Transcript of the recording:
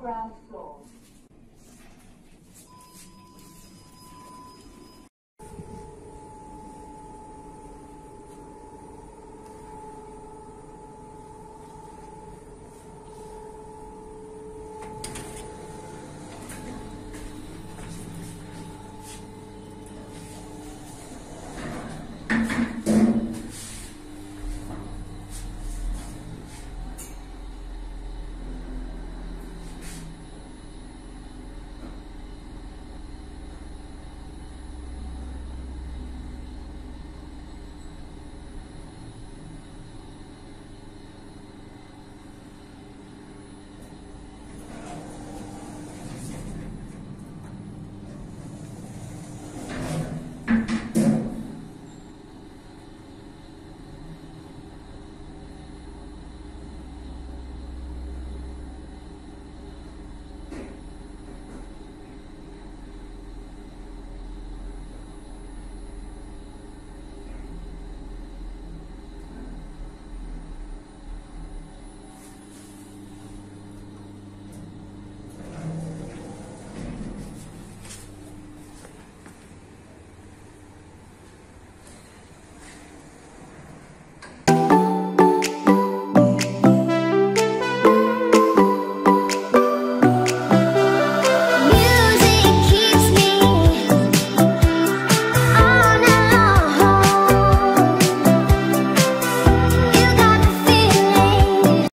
ground floor.